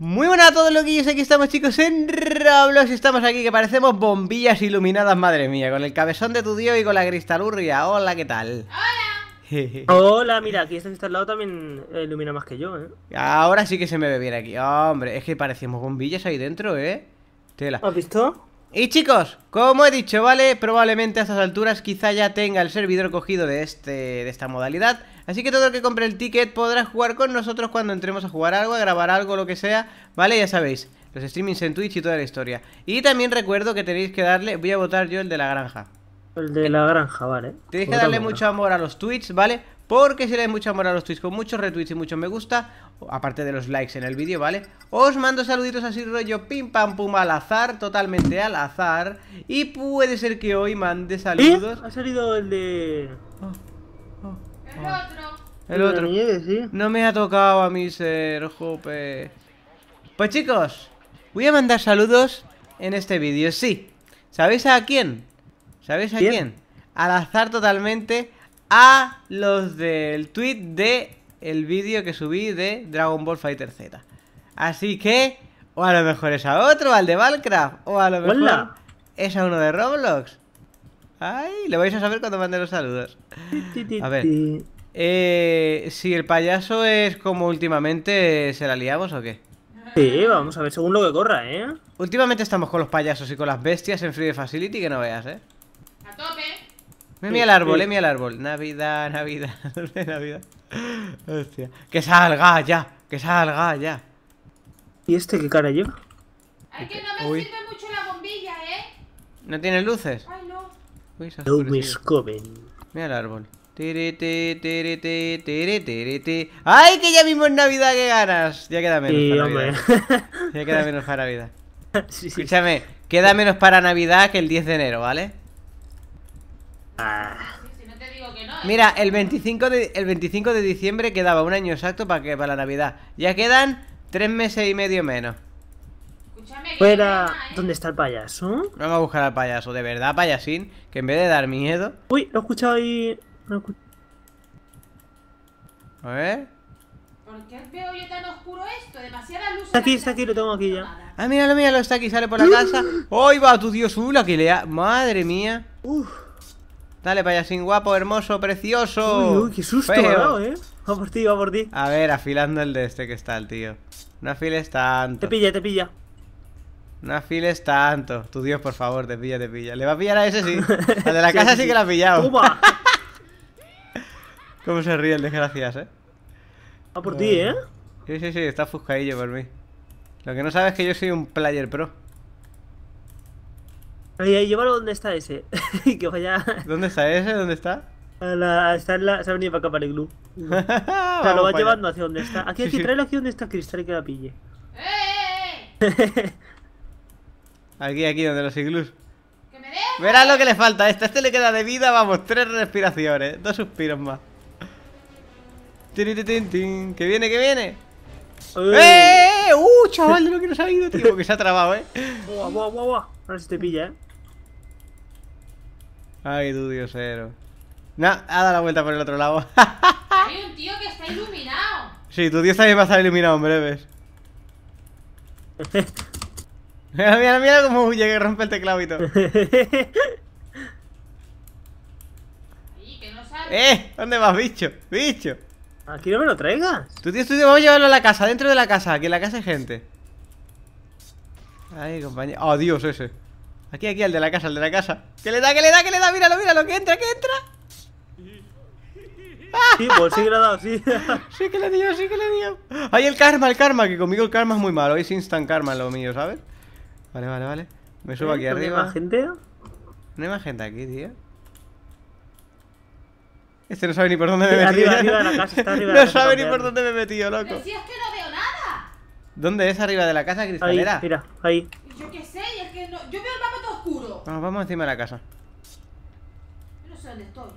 Muy buenas a todos loquillos, aquí estamos chicos en Roblox Estamos aquí que parecemos bombillas iluminadas, madre mía Con el cabezón de tu dios y con la cristalurria Hola, ¿qué tal? Hola Hola, mira, aquí este que está al lado también ilumina más que yo, ¿eh? Ahora sí que se me ve bien aquí Hombre, es que parecemos bombillas ahí dentro, ¿eh? Tela ¿Has visto? Y chicos, como he dicho, ¿vale? Probablemente a estas alturas quizá ya tenga el servidor cogido de, este, de esta modalidad Así que todo el que compre el ticket podrá jugar con nosotros cuando entremos a jugar algo, a grabar algo, lo que sea ¿Vale? Ya sabéis, los streamings en Twitch y toda la historia Y también recuerdo que tenéis que darle, voy a votar yo el de la granja El de la granja, vale Tenéis que darle mucho amor a los tweets, ¿vale? Porque si le dais mucho amor a los tweets con muchos retweets y mucho me gusta Aparte de los likes en el vídeo, ¿vale? Os mando saluditos así rollo pim pam pum al azar Totalmente al azar. Y puede ser que hoy mande saludos. Ha salido el de... Oh, oh, el otro. El otro No me ha tocado a mí ser, jope. Pues chicos Voy a mandar saludos en este vídeo, sí. ¿Sabéis a quién? ¿Sabéis a quién? Al azar totalmente a los del tweet de el vídeo que subí de Dragon Ball Fighter Z. Así que, o a lo mejor es a otro, al de Valcraft, o a lo mejor es a uno de Roblox. Ay, lo vais a saber cuando mande los saludos. A ver. Eh, si el payaso es como últimamente, ¿se la liamos o qué? Sí, vamos a ver según lo que corra, ¿eh? Últimamente estamos con los payasos y con las bestias en Free Facility que no veas, ¿eh? Me mira el árbol, eh, mira el árbol. Navidad, Navidad, Navidad. Hostia. Que salga ya, que salga ya. ¿Y este qué cara lleva? Ay, que no me sirve mucho la bombilla, ¿eh? ¿No tiene luces? Ay, no. Uy, no me Mira el árbol. ¡Ay, que ya vimos Navidad, qué ganas! Ya queda menos para Navidad. Ya queda menos para Navidad. Sí, sí. Escúchame, queda menos para Navidad que el 10 de enero, ¿vale? Mira, el 25, de, el 25 de diciembre quedaba un año exacto para que para la Navidad. Ya quedan tres meses y medio menos. Fuera, ¿eh? ¿dónde está el payaso? Vamos a buscar al payaso, de verdad, payasín, que en vez de dar miedo. Uy, lo he escuchado ahí. A ver. ¿Por qué veo yo tan oscuro esto? Demasiada luz. Está aquí, está aquí, lo tengo aquí ya. Ah, míralo, míralo, está aquí, sale por la casa. ¡Hoy va tu dios Ula que le ha... Madre mía! Uf. Dale, payasín guapo, hermoso, precioso. Uy, uy qué susto dado, eh. Va por ti, va por ti. A ver, afilando el de este que está el tío. No afiles tanto. Te pilla, te pilla. No afiles tanto. Tu Dios, por favor, te pilla, te pilla. Le va a pillar a ese, sí. Al de la casa sí, que la ha pillado. ¡Toma! ¿Cómo se ríe el desgracias, eh? Va por ti, eh. Sí, sí, sí, está fuscadillo por mí. Lo que no sabes es que yo soy un player pro. Ahí, llévalo donde está ese. que vaya. ¿Dónde está ese? ¿Dónde está? está en la. Se ha venido para acá para el glue. o sea, lo va llevando hacia donde está. Aquí, aquí, tráelo aquí donde está Cristal y que la pille. ¡Eh! aquí, aquí, donde los iglus. Verás lo que le falta a este. A este le queda de vida, vamos, tres respiraciones. Dos suspiros más. Que viene, que viene. ¡Eh! ¡Uh, chaval! De lo que nos ha ido, tío. Que se ha trabado, eh. Guau, guau, guau, guau. Ahora se te pilla, eh. Ay, tu diosero. No, ha dado la vuelta por el otro lado. Hay un tío que está iluminado. Sí, tu dios también va a estar iluminado en breves. mira, mira, mira cómo huye que rompe el teclado y todo. ¡Eh! ¿Dónde vas, bicho? ¡Bicho! Aquí no me lo traigas. Tu tío, tu tío, vamos a llevarlo a la casa, dentro de la casa, aquí en la casa hay gente. Ay, compañero. Oh, Dios, ese. Aquí, aquí, al de la casa, al de la casa. ¿Qué le da, ¿Qué le da, ¿Qué le da? Míralo, míralo, que entra, que entra. Sí, pues sí que le ha dado, sí. sí que le dio, sí que le dio. Ay, el karma, el karma, que conmigo el karma es muy malo. Es instant karma lo mío, ¿sabes? Vale, vale, vale. Me subo aquí arriba. ¿No hay más gente? No hay más gente aquí, tío. Este no sabe ni por dónde me he metido. Arriba, arriba de la casa, está arriba No sabe ni por dónde me he metido, loco. Pero si es que no veo nada. ¿Dónde es arriba de la casa cristalera? Ahí, mira, ahí. Yo qué sé, es que no... Yo veo el mapa todo Vamos, vamos encima de la casa. Yo no sé dónde estoy.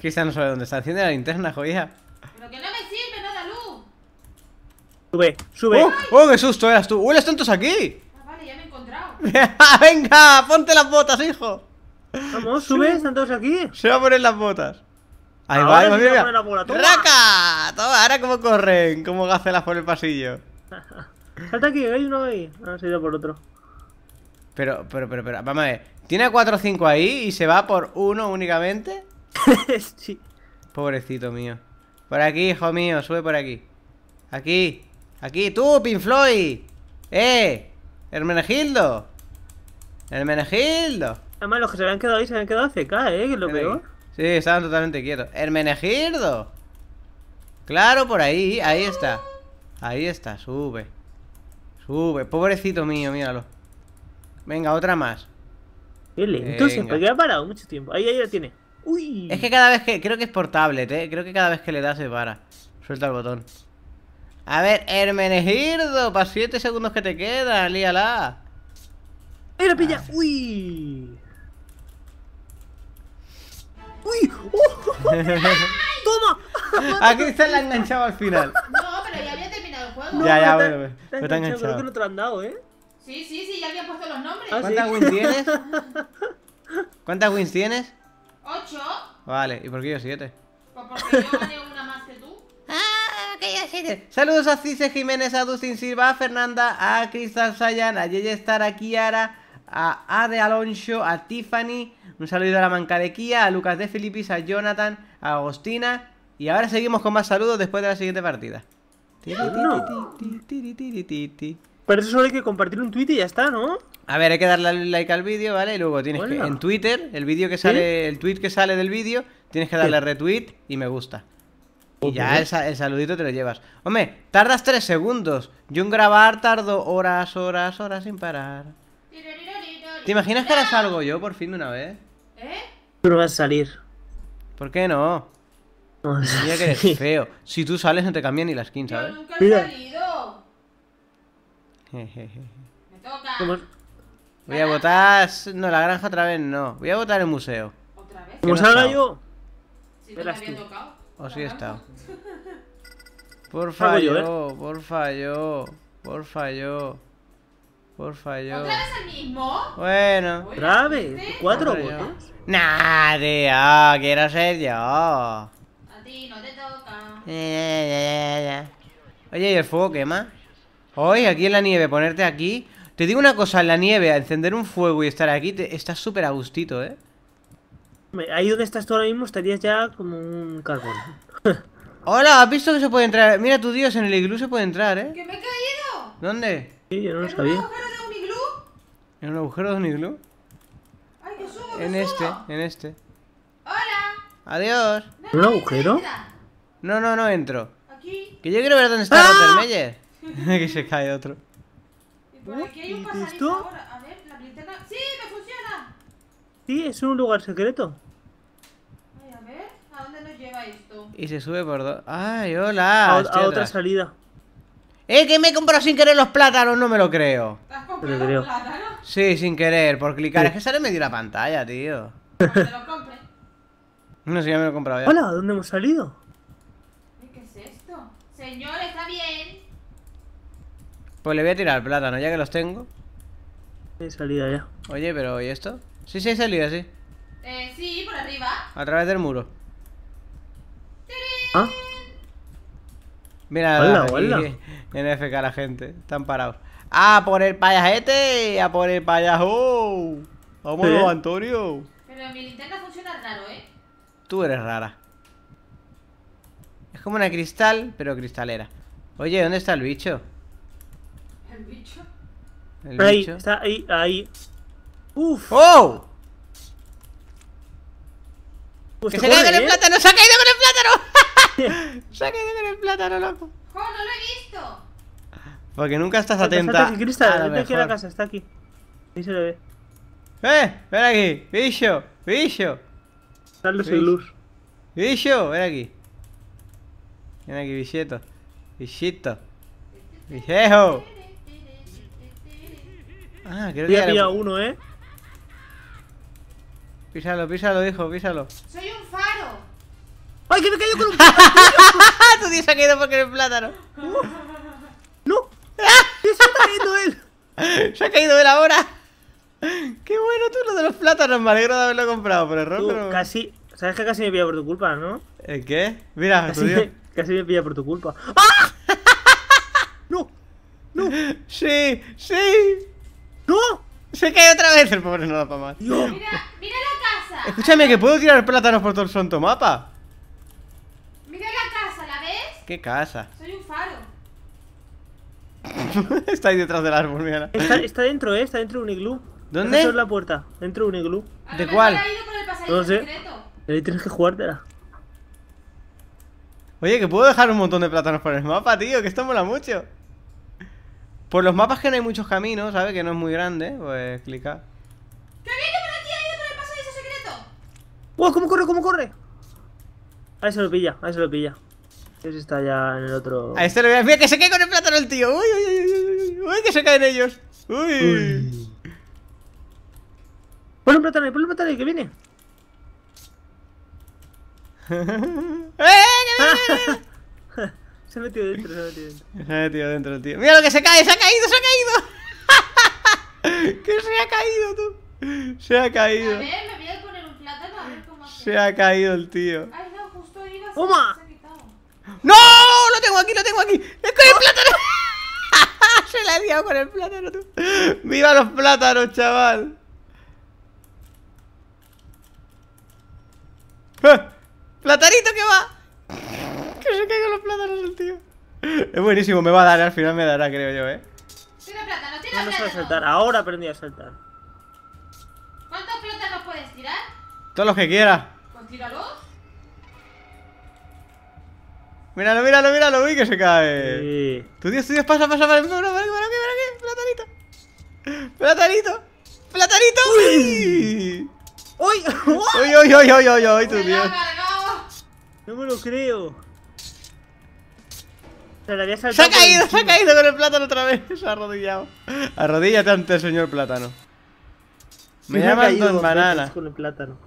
Cristian no sabe dónde está. Enciende la linterna, joya. Pero que no me sirve, no da luz. Sube, sube. ¡Oh, oh qué susto eras tú! ¡Uy, están todos aquí! Ah, vale, ya me he encontrado. ¡Venga! ¡Ponte las botas, hijo! Vamos, sube, están todos aquí. Se va a poner las botas. Ahí va, ahí va, ¡Raca! Toma, ahora cómo corren, cómo gacelas por el pasillo. Salta aquí, hay uno ahí. Ah, se ha ido por otro. Pero, pero, pero, pero, vamos a ver. ¿Tiene 4 o 5 ahí y se va por uno únicamente? sí. Pobrecito mío. Por aquí, hijo mío, sube por aquí. Aquí, aquí, tú, Pink Floyd. ¡Eh! ¡Hermenegildo! ¡Hermenegildo! Además, los que se habían quedado ahí se habían quedado AFK, ¿eh? Que es lo peor. Sí, estaban totalmente quietos. ¡Hermenegildo! Claro, por ahí, ahí está. Ahí está, sube. Sube, pobrecito mío, míralo. Venga, otra más. Qué lento, porque ha parado mucho tiempo. Ahí, ahí la tiene. Uy. Es que cada vez que. Creo que es por tablet, eh. Creo que cada vez que le das se para. Suelta el botón. A ver, Hermenegildo, para 7 segundos que te quedan, líala. ¡Ahí la pilla! Ah. ¡Uy! ¡Uy! ¡Oh! ¡Toma! A Cristian la ha enganchado al final. No, pero ya había terminado el juego. ya, ya, bueno, pero te ha enganchado. Creo que no te lo han dado, ¿eh? Sí, sí, sí, ya había puesto los nombres. ¿Ah, ¿Cuántas wins tienes? ¿Cuántas wins tienes? Ocho. Vale, ¿y por qué yo siete? Pues porque yo gané una más que tú. Ah, que yo siete. Saludos a Cice Jiménez, a Dustin Silva, a Fernanda, a Cristal Sayan, a Yeye Star, a Kiara, a Ade Alonso, a Tiffany, un saludo a la manca de Kia, a Lucas de Filipis, a Jonathan, a Agostina. Y ahora seguimos con más saludos después de la siguiente partida. Pero eso solo hay que compartir un tweet y ya está, ¿no? A ver, hay que darle like al vídeo, ¿vale? Y luego tienes que, en Twitter, el vídeo que sale, el tweet que sale del vídeo, tienes que darle retweet y me gusta. Y ya el, saludito te lo llevas. Hombre, tardas tres segundos. Yo en grabar tardo horas, horas, horas sin parar. ¿Te imaginas que ahora salgo yo por fin de una vez? ¿Eh? Tú no vas a salir. ¿Por qué no? No Mira que eres feo. Si tú sales no te cambian ni la skin, ¿sabes? Yo nunca he salido. Me toca. Voy a votar... No, la granja otra vez no. Voy a votar el museo. ¿Otra vez? ¿Cómo salga yo? Si no me había tocado. O sí he estado. Porfa yo, porfa yo, porfa yo. Porfa yo. ¿Otra vez el mismo? Bueno. ¿Otra vez? ¿Cuatro votos? Nah, tío, quiero ser yo. A ti no te toca. Oye, ¿y el fuego quema? Hoy, aquí en la nieve, ponerte aquí. Te digo una cosa, en la nieve, a encender un fuego y estar aquí, te... estás súper a gustito, ¿eh? Ahí donde estás tú ahora mismo estarías ya como un carbón. Hola, ¿has visto que se puede entrar? Mira, tu Dios, en el iglú se puede entrar, ¿eh? ¡Que me he caído! ¿Dónde? Sí, yo no lo ¿En un sabía. agujero de un iglú? ¿En un agujero de un iglú? ¡Ay, que subo, que En subo! este, en este. ¡Hola! Adiós. No, ¿Un no, agujero? No, no, no entro. Aquí. Que yo quiero ver dónde está ¡Ah! Rottermeyer. que se cae otro. Y por aquí hay un ¿Y pasadizo ahora. A ver, la linterna... ¡Sí, me funciona! Sí, es un lugar secreto. Ay, a ver, ¿a dónde nos lleva esto? Y se sube por dos. ¡Ay, hola! a, otra salida. ¡Eh, que me he comprado sin querer los plátanos! No me lo creo. ¿Te has comprado creo. un plátano? Sí, sin querer, por clicar. Sí. Es que sale medio la pantalla, tío. Cuando te lo compre. No sé, ya me lo he comprado ya. Hola, ¿dónde hemos salido? ¿Qué es esto? Señor, está bien. Pues le voy a tirar el plátano, ya que los tengo. He salida ya. Oye, pero ¿y esto? Sí, sí, hay salida, sí. Eh, sí, por arriba. A través del muro. ¿Ah? Mira, Hola, aquí hola. en FK la gente. Están parados. ¡A por el payajete! ¡A por el payajo! ¡Vámonos, ¿Eh? Antonio! Pero mi linterna funciona raro, ¿eh? Tú eres rara. Es como una cristal, pero cristalera. Oye, ¿dónde está el bicho? El Ahí, bicho. está ahí, ahí. Uf. ¡Oh! pues ¡Que se caiga con el plátano! ¡Se ha caído con el plátano! ¡Se ha caído con el plátano, loco! ¡Jo, no lo he visto! Porque nunca estás Salta, atenta salta aquí, Cristal, lo aquí a la mejor. casa, está aquí. Ahí se le ve. ¡Eh! ¡Ven aquí! ¡Bicho! ¡Bicho! Los Sí. iglús. ¡Bicho! ¡Ven aquí! Ven aquí, bicheto. Bichito. Bichejo. Ah, creo que Ya he pillado uno, ¿eh? Písalo, písalo, hijo, písalo. ¡Soy un faro! ¡Ay, que me cayó con un... ¡Ah! Tu tío se ha caído porque el plátano. ¡No! ¡Se está cayendo él! Se ha caído él ahora. Qué bueno tú lo de los plátanos. Me alegro de haberlo comprado por error, Tú, pero... casi... ¿Sabes que casi me pilla por tu culpa, no? ¿El qué? Mira, Casi tu tío. me, casi me pilla por tu culpa. ¡Ah! ¡No! ¡No! ¡Sí! ¡Sí! ¡No! Se cae otra vez el pobre no da para más. Mira, mira la casa. Escúchame, que puedo tirar plátanos por todo el santo mapa. Mira la casa, ¿la ves? ¿Qué casa? Soy un faro. Está ahí detrás del árbol, mira. Está, está dentro, eh. Está dentro de un iglú. ¿Dónde? Esa es la puerta. Dentro de un iglú. A ¿De cuál? ha ido por el pasadizo No sé. secreto. Ahí tienes que jugártela. Oye, que puedo dejar un montón de plátanos por el mapa, tío, que esto mola mucho. Por los mapas que no hay muchos caminos, ¿sabes? Que no es muy grande, pues clica. ¡Que viene por aquí! ¡Ha ido por el pasadizo secreto! ¡Wow! ¿Cómo corre? ¿Cómo corre? Ahí se lo pilla, ahí se lo pilla. Ese está ya en el otro. A este le voy a... Mira, que se cae con el plátano el tío. Uy, uy, uy, uy, uy, uy, que se caen ellos. Uy. Uy. Ponle un plátano ahí, ponle un plátano ahí, que viene. ¡Eh! que viene! se ha metido dentro, se ha metido dentro. Se ha metido dentro el tío. Mira lo que se cae, se ha caído, se ha caído. que se ha caído, tú. Se ha A caído. ver, me voy a poner un plátano a ver cómo hace. Se ha caído el tío. Ay, no, justo iba a. ¡No! Lo tengo aquí, lo tengo aquí. ¡Es con el plátano! Se la ha liado con el plátano, tú. ¡Viva los plátanos, chaval! ¡Eh! ¡Platanito que va! Que se caigan los plátanos el tío. Es buenísimo, me va a dar, al final me dará, creo yo, eh. Tira plátano, tira No, plátano. saltar, ahora aprendí a saltar. ¿Cuántos plátanos puedes tirar? Todos los que quiera. Pues tíralos. Míralo, míralo, míralo, uy, que se cae. Sí. Tu Dios, tu Dios, pasa, pasa, pasa, pasa, pasa, pasa, pasa, platanito. Platanito. Platanito. Uy. ¡Uy! Uy, uy, uy, uy, uy, uy, tu ¡Se lo Dios. ha cargado! No me lo creo. Se le había Se saltado ha caído, se ha caído con el plátano otra vez. Se ha arrodillado. Arrodíllate ante el señor plátano. Me llaman Don dos Banana. Con el plátano.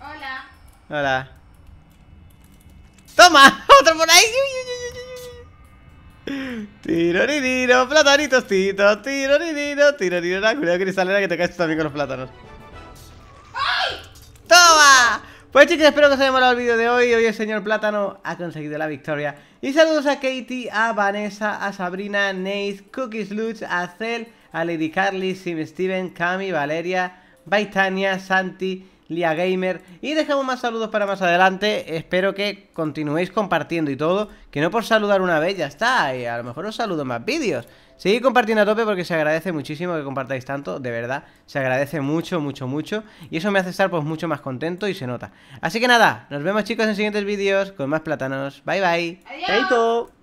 Hola. Hola. ¡Toma! ¡Otro por ahí! Uy. Tiroririro, platanitos, tito, tiroririro, tiroririro. Cuidado, cristalera, que te caes tú también con los plátanos. Pues chicos, espero que os haya molado el vídeo de hoy. Hoy el señor Plátano ha conseguido la victoria. Y saludos a Katie, a Vanessa, a Sabrina, Nate, Cookies Lutz, a Cel, a Lady Carly, Sim Steven, Cami, Valeria, Baitania, Santi, Lia Gamer. Y dejamos más saludos para más adelante. Espero que continuéis compartiendo y todo. Que no por saludar una vez ya está. Y a lo mejor os saludo más vídeos. Seguid compartiendo a tope porque se agradece muchísimo que compartáis tanto, de verdad, se agradece mucho, mucho, mucho y eso me hace estar pues mucho más contento y se nota. Así que nada, nos vemos chicos en siguientes vídeos con más plátanos, bye bye. Adiós.